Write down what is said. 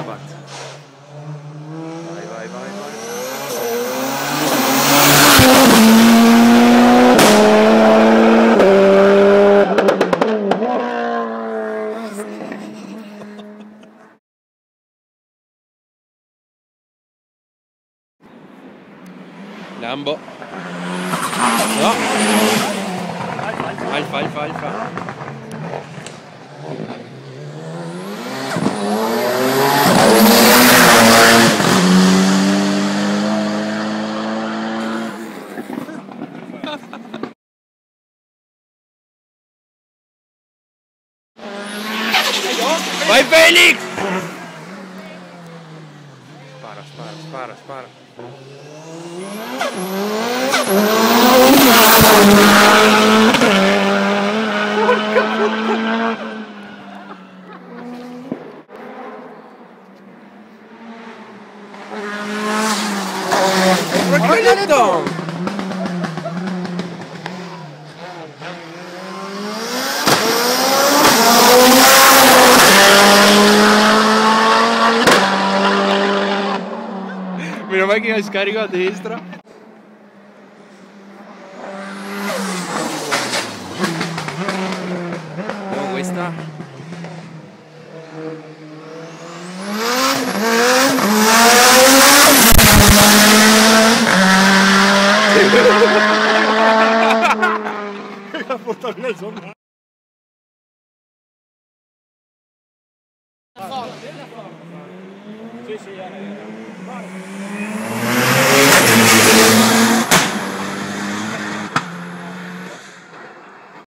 Herbert. Bye, bye, bye, bye. Lambo. No. Alfa, alfa, alfa. Vai, Félix! Para, para, para, para. Olha, é Olha, Meno male che scarico a destra. No, questa. La sonno. Sì, sì, Bora.